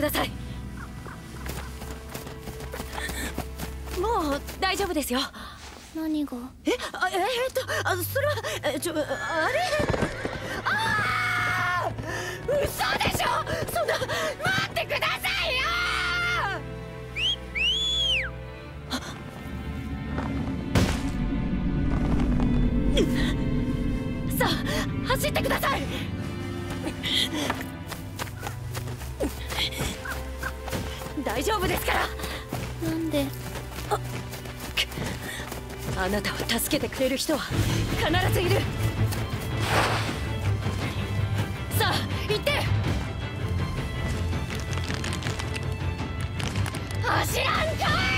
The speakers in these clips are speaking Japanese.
ください。もう大丈夫ですよ。何が？えあええっとあそれはえちょあれ？ああ嘘なたを助けてくれる人は必ずいる。さあ行って。走らんかい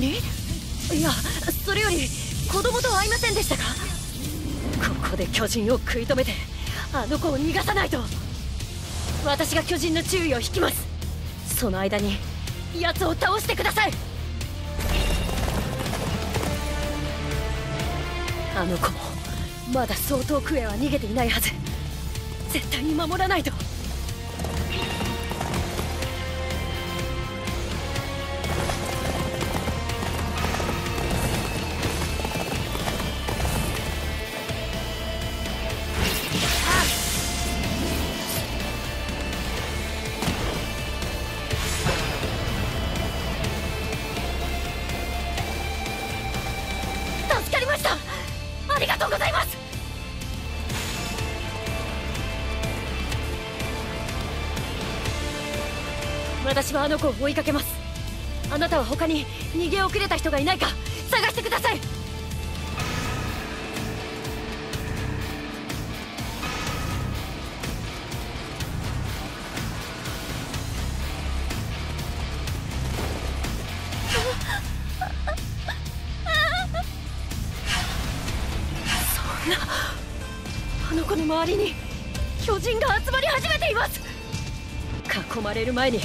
ぜここに？いやそれより子供と会いませんでしたか？ここで巨人を食い止めてあの子を逃がさないと。私が巨人の注意を引きます。その間に奴を倒してください。あの子もまだ相当クエは逃げていないはず。絶対に守らないと。私はあの子を追いかけます。あなたは他に逃げ遅れた人がいないか探してください。そんなあの子の周りに巨人が集まり始めています。囲まれる前に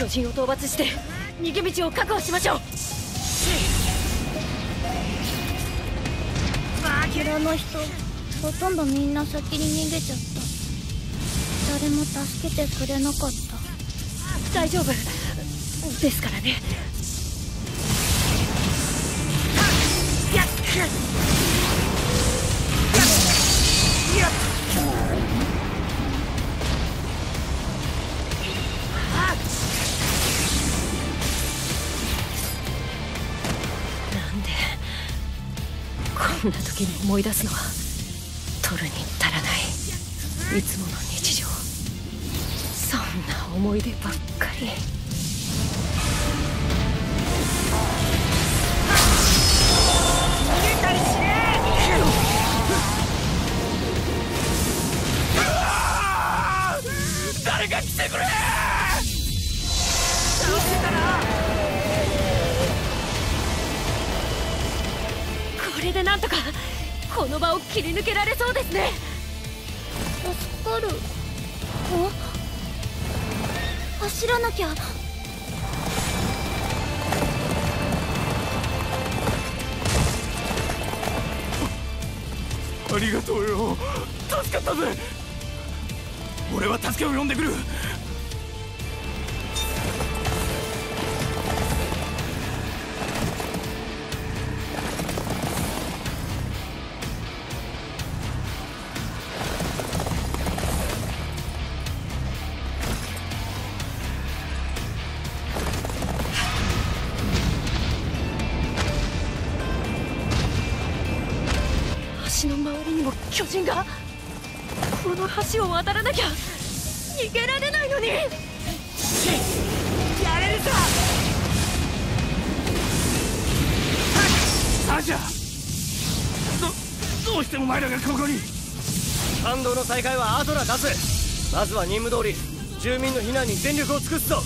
巨人を討伐して逃げ道を確保しましょう。村の人ほとんどみんな先に逃げちゃった。誰も助けてくれなかった。大丈夫。ですからね。なんこんな時に思い出すのは取るに足らない。いつもの日常。そんな思い出ばっかり。切り抜けられそうですね。助かる。お？走らなきゃ。ありがとうよ。助かったぜ。俺は助けを呼んでくる巨人がこの橋を渡らなきゃ逃げられないのに。やれるさ。サジャ。どどうしてお前らがここに？感動の再開は後だ出す。まずは任務通り住民の避難に全力を尽くすぞ。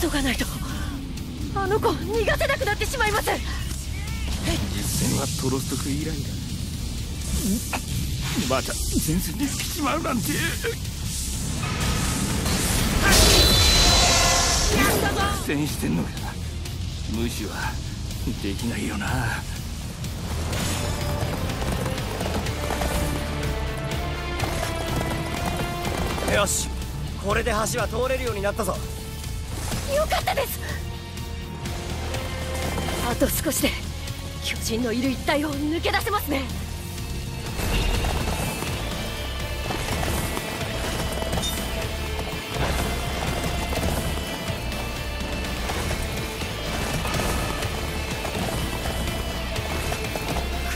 急がないとあの子逃がせなくなってしまいます。実戦はトロストク以来だ。また前線に来ちまうなんて。苦戦してんのか。無視はできないよな。よしこれで橋は通れるようになったぞ。よかったです。あと少しで。巨人のいる一帯を抜け出せますね。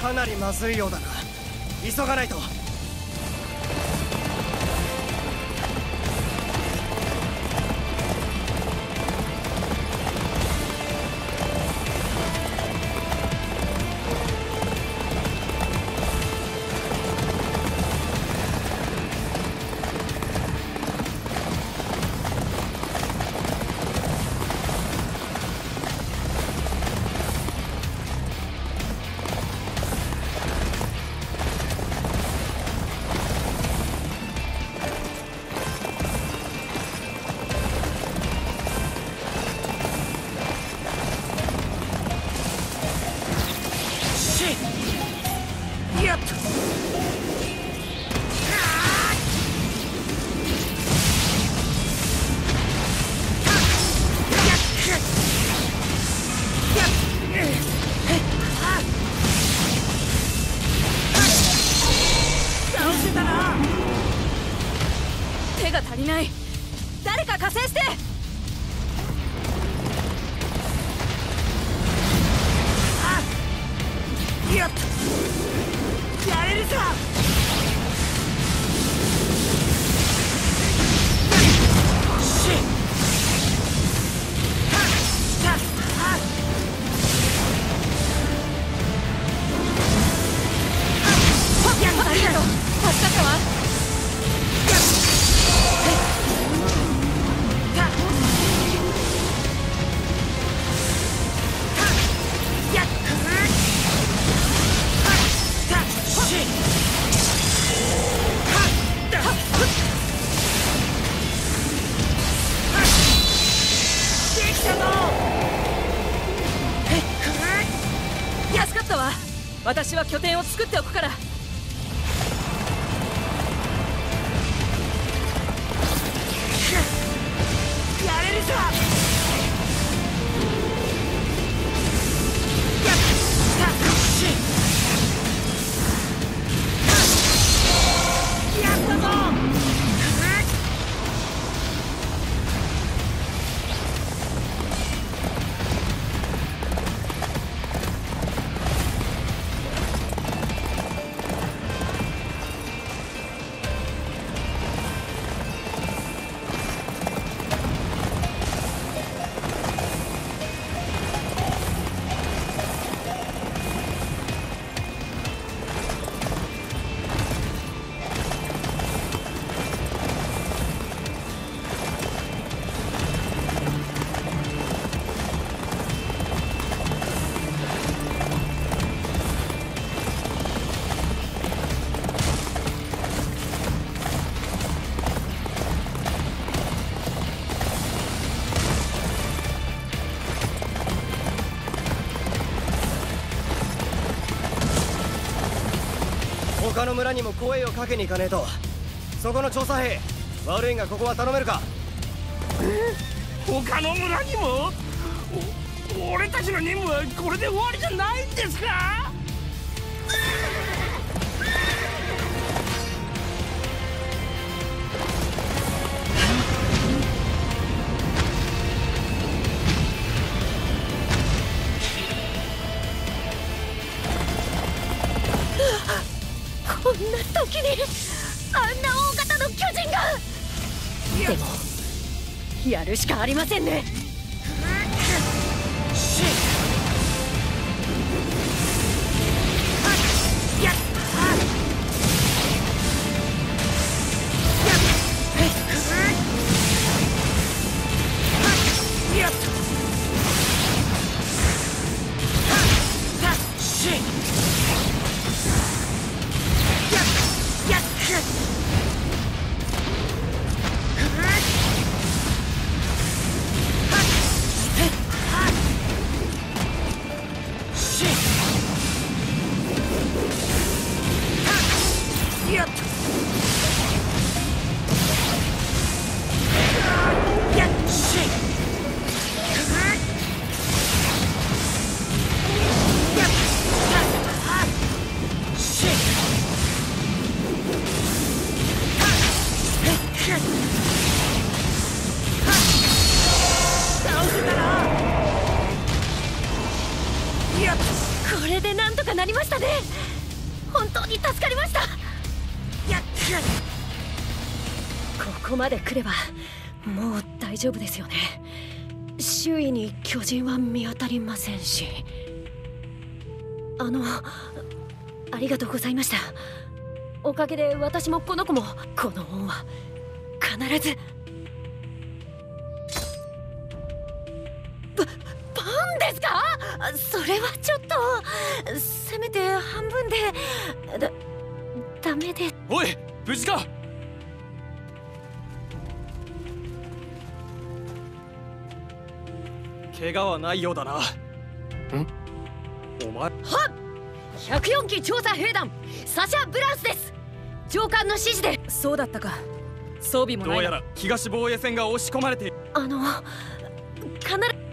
かなりまずいようだな急がないと。やれるさ面を作っておくから。他の村にも声をかけに行かねえと。そこの調査兵悪いがここは頼めるか？他の村にも？俺たちの任務はこれで終わりじゃないんですか？やるしかありませんね。りましたね。本当に助かりました。ここまで来ればもう大丈夫ですよね。周囲に巨人は見当たりませんし。あのありがとうございました。おかげで私もこの子もこの恩は必ずそれはちょっとせめて半分でだダメで。おい無事か？怪我はないようだな。お前。はっ！104機調査兵団サシャ・ブラウスです。上官の指示で。そうだったか。装備もないどうやら東防衛線が押し込まれている。あの必ず